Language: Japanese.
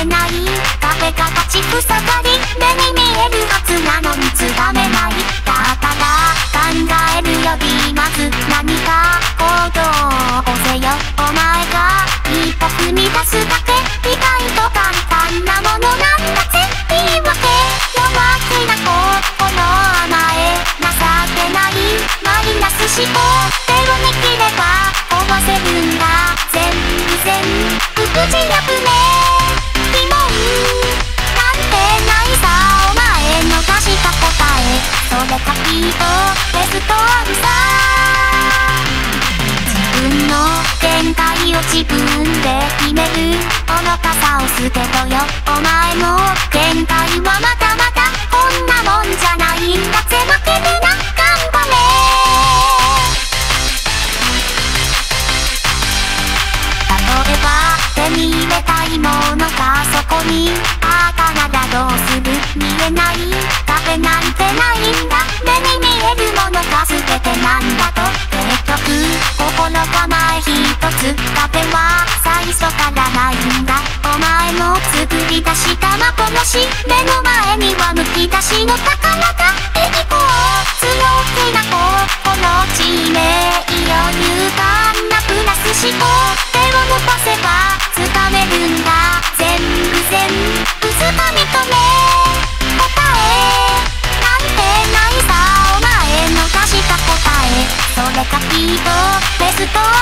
えない。壁が立ちふさがり。目に見えるはずなのにつかめない。ただから考えるよりまず何か行動をせよ。お前が一歩踏み出すだけ。意外と簡単なものなんだぜ。言い訳。弱気な子この甘え情けない。マイナス思考。手を握れば壊せるんだ全然。口やく自分で決める愚かさを捨てろよお前の限界はまたまたこんなもんじゃないんだぜ負けるな頑張れ例えば手に入れたいものかつだては最初からないんだお前の作り出した幻目の前にはむき出しの宝がえにこう強気な心地名いよ勇敢なプラス思考手を伸ばせば掴めるんだ。全部全部つかみとめ答えなんてないさお前の出した答えそれがきっとベスト